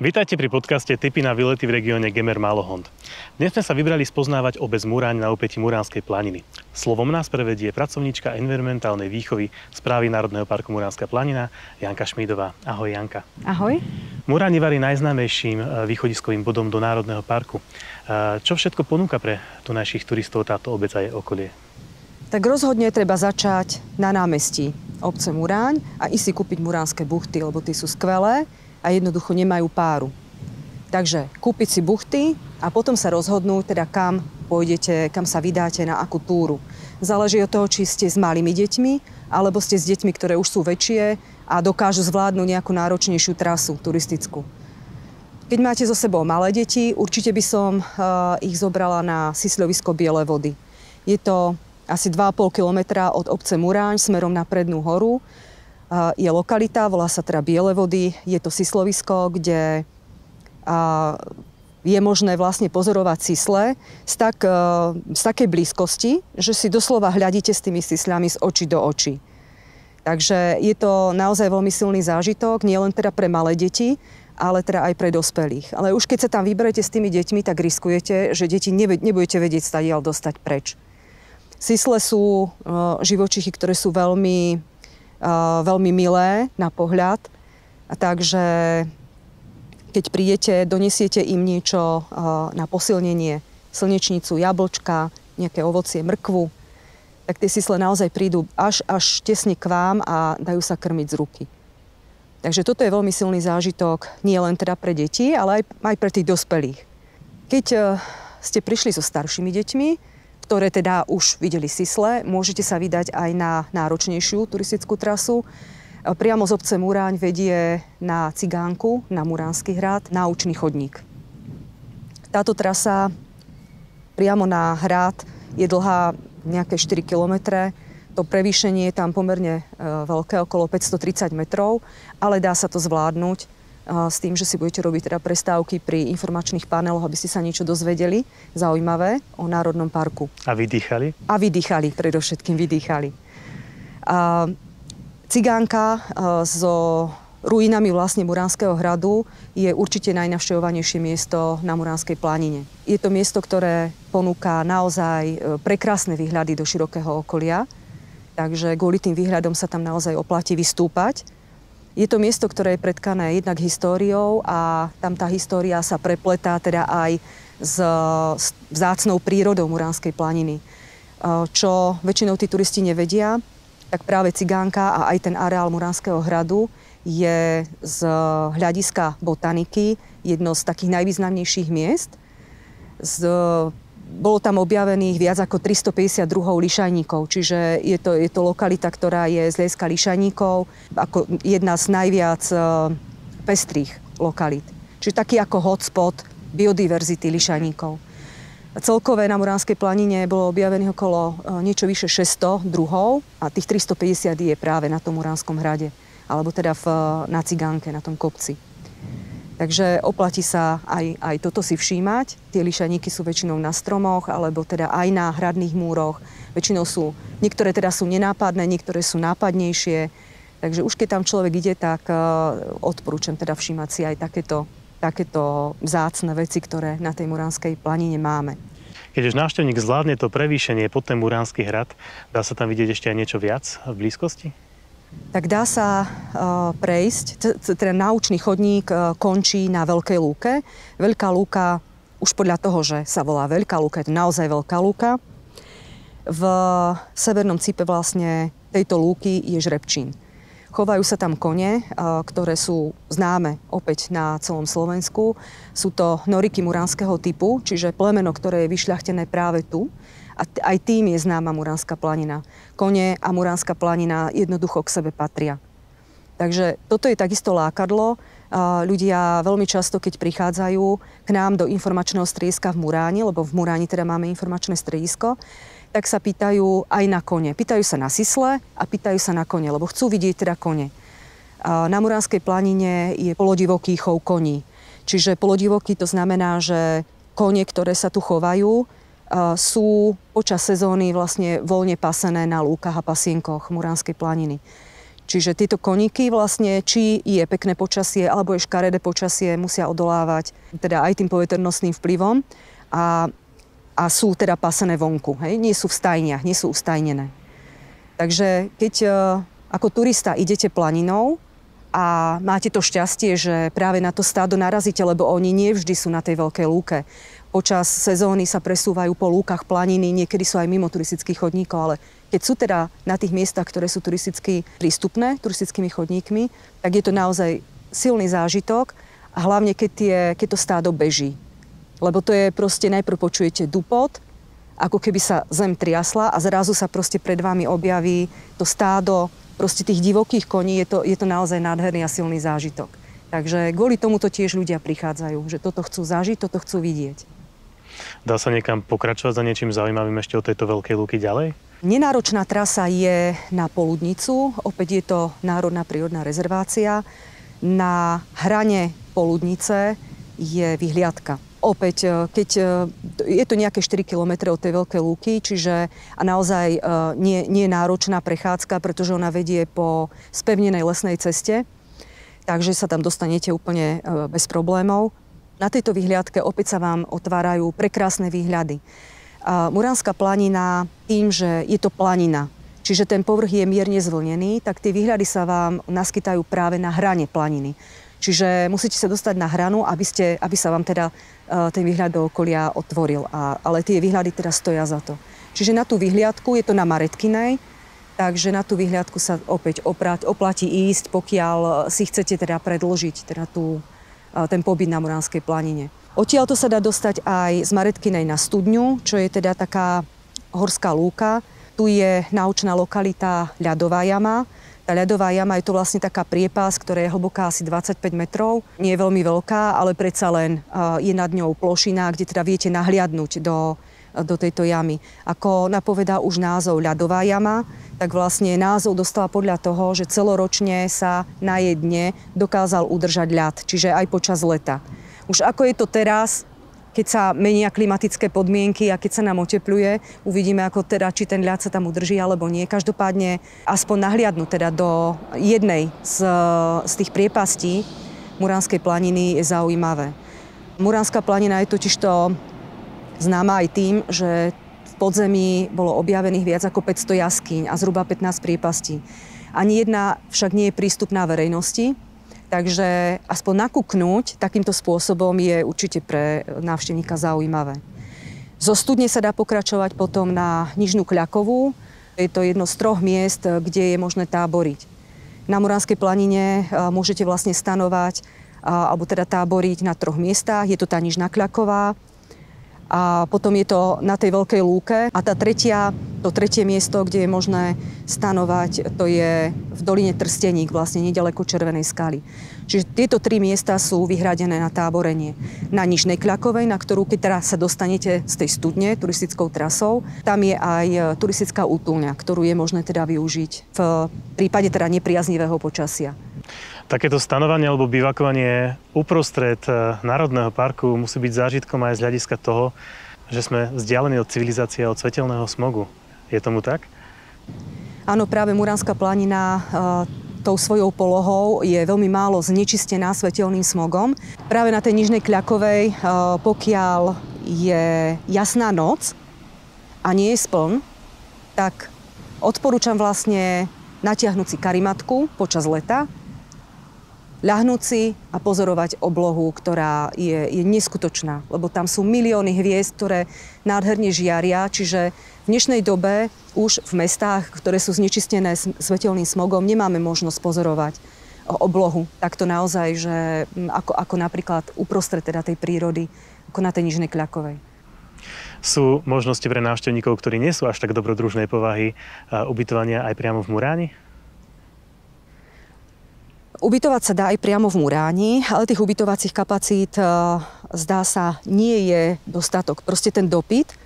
Vítajte pri podcaste Typy na výlety v regióne Gemer Malohond. Dnes sme sa vybrali spoznávať obec Muráň na opäti Muránskej planiny. Slovom nás prevedie pracovníčka environmentálnej výchovy správy Národného parku Muránska planina Janka Šmídová. Ahoj Janka. Ahoj. Murán je najznámejším e, východiskovým bodom do Národného parku. E, čo všetko ponúka pre tu našich turistov táto obec a jej okolie? Tak rozhodne treba začať na námestí obce Muráň a ísť si kúpiť muránske buchty, lebo tie sú skvelé a jednoducho nemajú páru. Takže kúpiť si buchty a potom sa rozhodnúť, teda kam pôjdete, kam sa vydáte, na akú túru. Záleží od toho, či ste s malými deťmi, alebo ste s deťmi, ktoré už sú väčšie a dokážu zvládnuť nejakú náročnejšiu trasu turistickú. Keď máte so sebou malé deti, určite by som uh, ich zobrala na Sisľovisko Biele vody. Je to asi 2,5 kilometra od obce Muráň smerom na Prednú horu je lokalita, volá sa teda Biele vody, je to sislovisko, kde je možné vlastne pozorovať sisle z, tak, e, z takej blízkosti, že si doslova hľadíte s tými sisľami z očí do očí. Takže je to naozaj veľmi silný zážitok, nielen teda pre malé deti, ale teda aj pre dospelých. Ale už keď sa tam vyberete s tými deťmi, tak riskujete, že deti nebudete vedieť stadiaľ dostať preč. Sisle sú uh, živočichy, ktoré sú veľmi Eh, veľmi milé na pohľad. A takže keď prídete, donesiete im niečo eh, na posilnenie, slnečnicu, jablčka, nejaké ovocie, mrkvu, tak tie sisle naozaj prídu až, až tesne k vám a dajú sa krmiť z ruky. Takže toto je veľmi silný zážitok, nie len teda pre deti, ale aj, aj pre tých dospelých. Keď ste prišli so staršími deťmi, ktoré teda už videli Sisle. Môžete sa vydať aj na náročnejšiu turistickú trasu. Priamo z obce Muráň vedie na Cigánku, na Muránsky hrad, náučný chodník. Táto trasa priamo na hrad je dlhá nejaké 4 kilometre. To prevýšenie je tam pomerne e, veľké, okolo 530 metrov, ale dá sa to zvládnuť s tým, že si budete robiť teda prestávky pri informačných paneloch, aby ste sa niečo dozvedeli zaujímavé o Národnom parku. A vydýchali? A vydýchali, predovšetkým vydýchali. A, cigánka so ruinami vlastne Muránskeho hradu je určite najnavštevovanejšie miesto na Muránskej planine. Je to miesto, ktoré ponúka naozaj e, prekrásne výhľady do širokého okolia, takže kvôli tým výhľadom sa tam naozaj oplatí vystúpať. Je to miesto, ktoré je predkané jednak históriou a tam tá história sa prepletá teda aj s, vzácnou prírodou Muránskej planiny. E, čo väčšinou tí turisti nevedia, tak práve Cigánka a aj ten areál Muránskeho hradu je z hľadiska botaniky jedno z takých najvýznamnejších miest. Z bolo tam objavených viac ako 350 druhov lišajníkov, čiže je to, je to lokalita, ktorá je z hľadiska lišajníkov ako jedna z najviac e, pestrých lokalít. Čiže taký ako hotspot biodiverzity lišajníkov. Celkové na Muránskej planine bolo objavených okolo e, niečo vyše 600 druhov a tých 350 je práve na tom Muránskom hrade, alebo teda v, na Cigánke, na tom kopci. Takže oplatí sa aj, aj toto si všímať. Tie lišaníky sú väčšinou na stromoch, alebo teda aj na hradných múroch. Väčšinou sú, niektoré teda sú nenápadné, niektoré sú nápadnejšie. Takže už keď tam človek ide, tak uh, odporúčam teda všímať si aj takéto, takéto vzácne veci, ktoré na tej Muránskej planine máme. Keď už návštevník zvládne to prevýšenie pod ten Muránsky hrad, dá sa tam vidieť ešte aj niečo viac v blízkosti? Tak dá sa uh, prejsť, teda náučný chodník uh, končí na Veľkej lúke. Veľká lúka, už podľa toho, že sa volá Veľká lúka, je to naozaj Veľká lúka. V severnom cipe vlastne tejto lúky je žrebčín. Chovajú sa tam kone, uh, ktoré sú známe opäť na celom Slovensku. Sú to noriky muránskeho typu, čiže plemeno, ktoré je vyšľachtené práve tu a aj tým je známa Muránska planina. Kone a Muránska planina jednoducho k sebe patria. Takže toto je takisto lákadlo. Ľudia veľmi často, keď prichádzajú k nám do informačného strediska v Muráni, lebo v Muráni teda máme informačné stredisko, tak sa pýtajú aj na kone. Pýtajú sa na sisle a pýtajú sa na kone, lebo chcú vidieť teda kone. Na Muránskej planine je polodivoký chov koní. Čiže polodivoký to znamená, že kone, ktoré sa tu chovajú, sú počas sezóny vlastne voľne pasené na lúkach a pasienkoch Muránskej planiny. Čiže tieto koníky vlastne, či je pekné počasie alebo je škaredé počasie, musia odolávať teda aj tým poveternostným vplyvom a, a sú teda pasené vonku. Hej? Nie sú v stajniach, nie sú ustajnené. Takže keď e, ako turista idete planinou a máte to šťastie, že práve na to stádo narazíte, lebo oni nie vždy sú na tej veľkej lúke počas sezóny sa presúvajú po lúkach planiny, niekedy sú aj mimo turistických chodníkov, ale keď sú teda na tých miestach, ktoré sú turisticky prístupné, turistickými chodníkmi, tak je to naozaj silný zážitok a hlavne keď, tie, keď to stádo beží. Lebo to je proste, najprv počujete dupot, ako keby sa zem triasla a zrazu sa proste pred vami objaví to stádo proste tých divokých koní. Je to, je to naozaj nádherný a silný zážitok. Takže kvôli tomuto tiež ľudia prichádzajú, že toto chcú zažiť, toto chcú vidieť. Dá sa niekam pokračovať za niečím zaujímavým ešte od tejto veľkej lúky ďalej? Nenáročná trasa je na Poludnicu, opäť je to Národná prírodná rezervácia. Na hrane Poludnice je vyhliadka. Opäť, e, keď e, je to nejaké 4 km od tej veľkej lúky, čiže a naozaj e, nie, nie je náročná prechádzka, pretože ona vedie po spevnenej lesnej ceste, takže sa tam dostanete úplne bez problémov. Na tejto vyhliadke opäť sa vám otvárajú prekrásne výhľady. Muránska planina tým, že je to planina, čiže ten povrch je mierne zvlnený, tak tie výhľady sa vám naskytajú práve na hrane planiny. Čiže musíte sa dostať na hranu, aby, ste, aby sa vám teda uh, ten výhľad do okolia otvoril. A, ale tie výhľady teda stoja za to. Čiže na tú vyhliadku, je to na Maretkinej, takže na tú vyhliadku sa opäť oprať, oplatí ísť, pokiaľ si chcete teda predložiť teda tú, ten pobyt na Muránskej planine. Odtiaľ to sa dá dostať aj z Maretkinej na studňu, čo je teda taká horská lúka. Tu je naučná lokalita ľadová jama. Tá ľadová jama je to vlastne taká priepas, ktorá je hlboká asi 25 metrov. Nie je veľmi veľká, ale predsa len je nad ňou plošina, kde teda viete nahliadnúť do, do tejto jamy. Ako napovedá už názov ľadová jama, tak vlastne názov dostala podľa toho, že celoročne sa na jej dne dokázal udržať ľad, čiže aj počas leta. Už ako je to teraz, keď sa menia klimatické podmienky a keď sa nám otepluje, uvidíme, ako teda, či ten ľad sa tam udrží alebo nie. Každopádne aspoň nahliadnúť teda do jednej z, z tých priepastí Muránskej planiny je zaujímavé. Muránska planina je totižto známa aj tým, že podzemí bolo objavených viac ako 500 jaskýň a zhruba 15 priepastí. Ani jedna však nie je prístupná verejnosti, takže aspoň nakúknúť takýmto spôsobom je určite pre návštevníka zaujímavé. Zo studne sa dá pokračovať potom na Nižnú Kľakovú. Je to jedno z troch miest, kde je možné táboriť. Na Muránskej planine môžete vlastne stanovať alebo teda táboriť na troch miestach. Je to tá Nižná Kľaková, a potom je to na tej veľkej lúke. A tá tretia, to tretie miesto, kde je možné stanovať, to je v doline Trsteník, vlastne nedaleko Červenej skaly. Čiže tieto tri miesta sú vyhradené na táborenie. Na Nižnej Kľakovej, na ktorú keď teraz sa dostanete z tej studne turistickou trasou, tam je aj turistická útulňa, ktorú je možné teda využiť v prípade teda nepriaznivého počasia. Takéto stanovanie alebo bivakovanie uprostred eh, Národného parku musí byť zážitkom aj z hľadiska toho, že sme vzdialení od civilizácie a od svetelného smogu. Je tomu tak? Áno, práve Muránska planina eh, tou svojou polohou je veľmi málo znečistená svetelným smogom. Práve na tej Nižnej Kľakovej, eh, pokiaľ je jasná noc a nie je spln, tak odporúčam vlastne natiahnuť si karimatku počas leta, ľahnúť si a pozorovať oblohu, ktorá je, je neskutočná, lebo tam sú milióny hviezd, ktoré nádherne žiaria, čiže v dnešnej dobe už v mestách, ktoré sú znečistené svetelným smogom, nemáme možnosť pozorovať oblohu takto naozaj, že ako, ako napríklad uprostred teda tej prírody, ako na tej Nižnej Kľakovej. Sú možnosti pre návštevníkov, ktorí nie sú až tak dobrodružnej povahy, ubytovania aj priamo v Muráni? Ubytovať sa dá aj priamo v Muráni, ale tých ubytovacích kapacít e, zdá sa nie je dostatok. Proste ten dopyt e,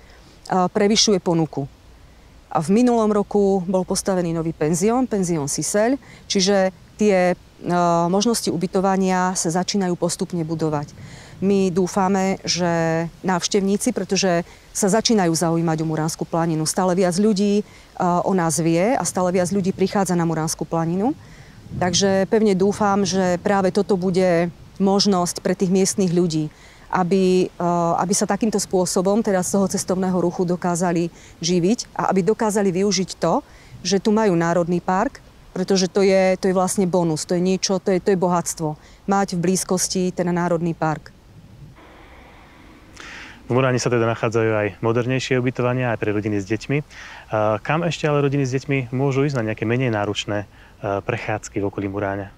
prevyšuje ponuku. A v minulom roku bol postavený nový penzión, penzión Sisel, čiže tie e, možnosti ubytovania sa začínajú postupne budovať. My dúfame, že návštevníci, pretože sa začínajú zaujímať o Muránsku planinu, stále viac ľudí o nás vie a stále viac ľudí prichádza na Muránsku planinu. Takže pevne dúfam, že práve toto bude možnosť pre tých miestnych ľudí, aby, aby sa takýmto spôsobom, teda z toho cestovného ruchu dokázali živiť a aby dokázali využiť to, že tu majú národný park, pretože to je, to je vlastne bonus, to je niečo, to je, to je bohatstvo. Mať v blízkosti ten národný park. V Muráni sa teda nachádzajú aj modernejšie ubytovania aj pre rodiny s deťmi. Kam ešte ale rodiny s deťmi môžu ísť na nejaké menej náročné prechádzky v okolí Muráňa?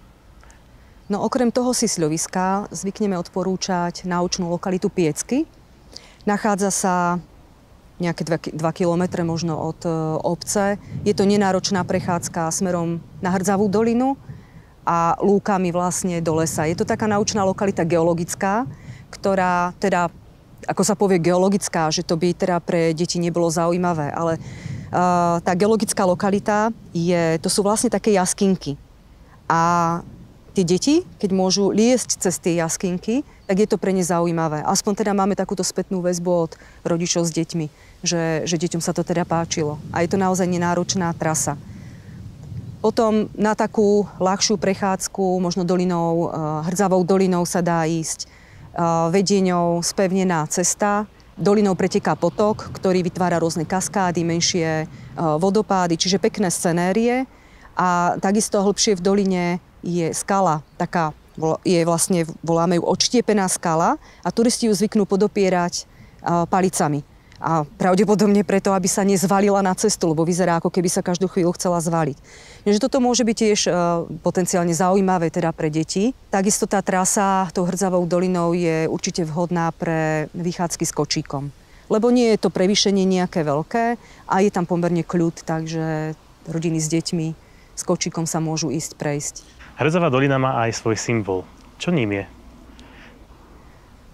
No okrem toho si sľoviska zvykneme odporúčať naučnú lokalitu Piecky. Nachádza sa nejaké 2 kilometre možno od e, obce. Je to nenáročná prechádzka smerom na Hrdzavú dolinu a lúkami vlastne do lesa. Je to taká naučná lokalita geologická, ktorá teda, ako sa povie geologická, že to by teda pre deti nebolo zaujímavé, ale tá geologická lokalita je, to sú vlastne také jaskinky. A tie deti, keď môžu liesť cez tie jaskinky, tak je to pre ne zaujímavé. Aspoň teda máme takúto spätnú väzbu od rodičov s deťmi, že, že deťom sa to teda páčilo. A je to naozaj nenáročná trasa. Potom na takú ľahšiu prechádzku, možno dolinou, eh, hrdzavou dolinou sa dá ísť. Eh, Vedieňou spevnená cesta, dolinou preteká potok, ktorý vytvára rôzne kaskády, menšie eh, vodopády, čiže pekné scenérie. A takisto hlbšie v doline je skala, taká je vlastne, voláme ju odštiepená skala a turisti ju zvyknú podopierať palicami. A pravdepodobne preto, aby sa nezvalila na cestu, lebo vyzerá, ako keby sa každú chvíľu chcela zvaliť. Takže toto môže byť tiež potenciálne zaujímavé teda pre deti. Takisto tá trasa tou hrdzavou dolinou je určite vhodná pre vychádzky s kočíkom. Lebo nie je to prevýšenie nejaké veľké a je tam pomerne kľud, takže rodiny s deťmi s kočíkom sa môžu ísť prejsť. Hrdzavá dolina má aj svoj symbol. Čo ním je?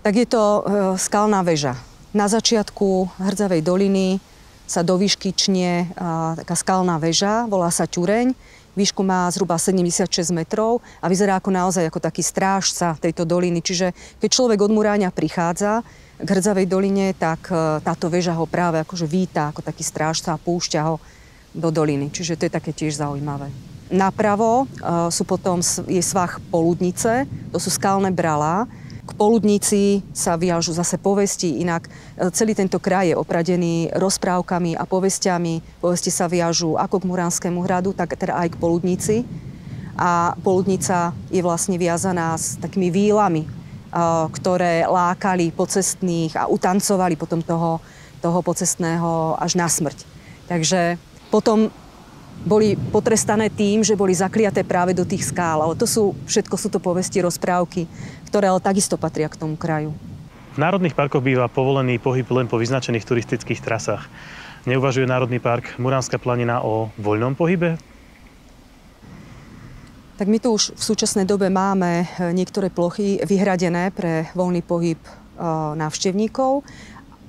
Tak je to e, skalná väža. Na začiatku Hrdzavej doliny sa do výšky čnie e, taká skalná väža, volá sa Ťureň. Výšku má zhruba 76 metrov a vyzerá ako naozaj ako taký strážca tejto doliny. Čiže keď človek od Muráňa prichádza k Hrdzavej doline, tak e, táto väža ho práve akože víta ako taký strážca a púšťa ho do doliny. Čiže to je také tiež zaujímavé. Napravo uh, sú potom, je svah Poludnice, to sú skalné bralá. K Poludnici sa viažu zase povesti, inak e, celý tento kraj je opradený rozprávkami a povestiami. Povesti sa viažu ako k Muránskému hradu, tak teda aj k Poludnici. A Poludnica je vlastne viazaná s takými výlami, uh, ktoré lákali pocestných a utancovali potom toho, toho pocestného až na smrť. Takže potom boli potrestané tým, že boli zakliaté práve do tých skál. Ale to sú, všetko sú to povesti, rozprávky, ktoré ale takisto patria k tomu kraju. V národných parkoch býva povolený pohyb len po vyznačených turistických trasách. Neuvažuje Národný park Muránska planina o voľnom pohybe? Tak my tu už v súčasnej dobe máme eh, niektoré plochy vyhradené pre voľný pohyb eh, návštevníkov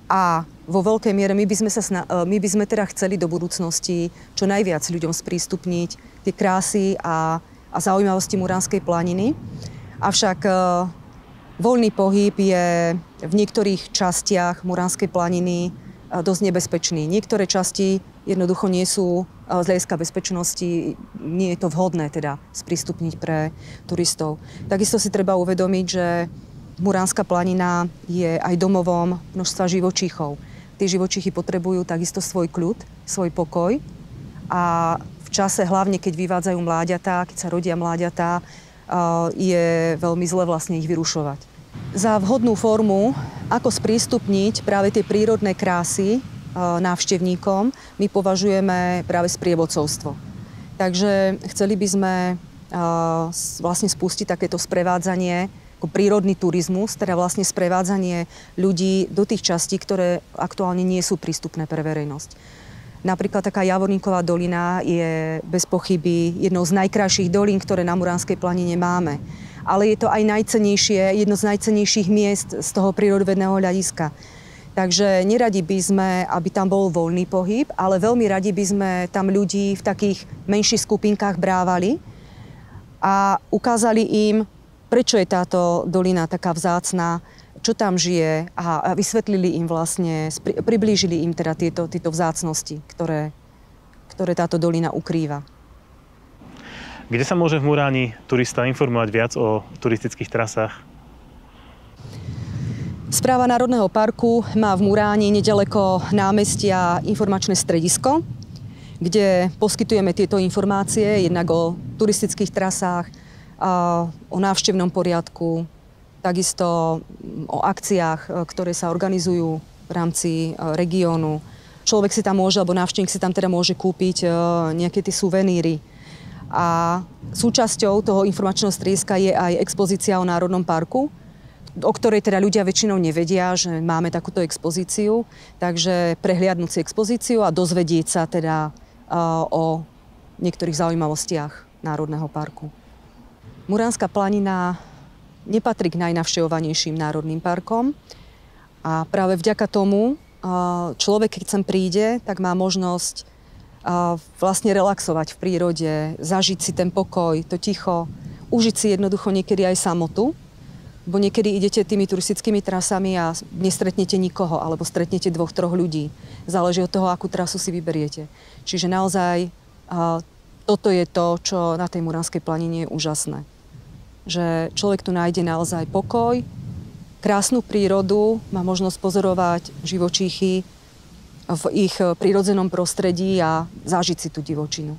a vo veľkej miere my by, sme sa, e, my by sme teda chceli do budúcnosti čo najviac ľuďom sprístupniť tie krásy a, a zaujímavosti Muránskej planiny. Avšak e, voľný pohyb je v niektorých častiach Muránskej planiny e, dosť nebezpečný. Niektoré časti jednoducho nie sú z hľadiska bezpečnosti, nie je to vhodné teda sprístupniť pre turistov. Takisto si treba uvedomiť, že Muránska planina je aj domovom množstva živočíchov. Tí živočichy potrebujú takisto svoj kľud, svoj pokoj a v čase, hlavne keď vyvádzajú mláďatá, keď sa rodia mláďatá, je veľmi zle vlastne ich vyrušovať. Za vhodnú formu, ako sprístupniť práve tie prírodné krásy návštevníkom, my považujeme práve sprievodcovstvo. Takže chceli by sme vlastne spustiť takéto sprevádzanie ako prírodný turizmus, teda vlastne sprevádzanie ľudí do tých častí, ktoré aktuálne nie sú prístupné pre verejnosť. Napríklad taká Javorníková dolina je bez pochyby jednou z najkrajších dolín, ktoré na Muránskej planine máme. Ale je to aj najcenejšie, jedno z najcenejších miest z toho prírodvedného hľadiska. Takže neradi by sme, aby tam bol voľný pohyb, ale veľmi radi by sme tam ľudí v takých menších skupinkách brávali a ukázali im prečo je táto dolina taká vzácná, čo tam žije a vysvetlili im vlastne, priblížili im teda tieto, tieto vzácnosti, ktoré, ktoré táto dolina ukrýva. Kde sa môže v Muráni turista informovať viac o turistických trasách? Správa Národného parku má v Muráni nedaleko námestia informačné stredisko, kde poskytujeme tieto informácie jednak o turistických trasách, o návštevnom poriadku, takisto o akciách, ktoré sa organizujú v rámci e, regiónu. Človek si tam môže, alebo návštevník si tam teda môže kúpiť e, nejaké tie suveníry. A súčasťou toho informačného strieska je aj expozícia o Národnom parku, o ktorej teda ľudia väčšinou nevedia, že máme takúto expozíciu. Takže prehliadnúť si expozíciu a dozvedieť sa teda o niektorých zaujímavostiach Národného parku. Muránska planina nepatrí k najnavštevovanejším národným parkom a práve vďaka tomu človek, keď sem príde, tak má možnosť vlastne relaxovať v prírode, zažiť si ten pokoj, to ticho, užiť si jednoducho niekedy aj samotu, bo niekedy idete tými turistickými trasami a nestretnete nikoho, alebo stretnete dvoch, troch ľudí. Záleží od toho, akú trasu si vyberiete. Čiže naozaj toto je to, čo na tej Muránskej planine je úžasné. Že človek tu nájde naozaj pokoj, krásnu prírodu, má možnosť pozorovať živočíchy v ich prírodzenom prostredí a zažiť si tú divočinu.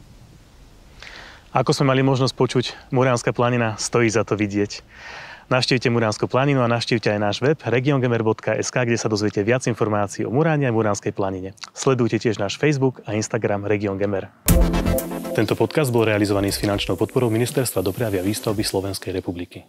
Ako sme mali možnosť počuť, Muránska planina stojí za to vidieť. Navštívte Muránsku planinu a navštívte aj náš web regiongemer.sk, kde sa dozviete viac informácií o Muráne a Muránskej planine. Sledujte tiež náš Facebook a Instagram Region Gemer. Tento podcast bol realizovaný s finančnou podporou Ministerstva dopravy a výstavby Slovenskej republiky.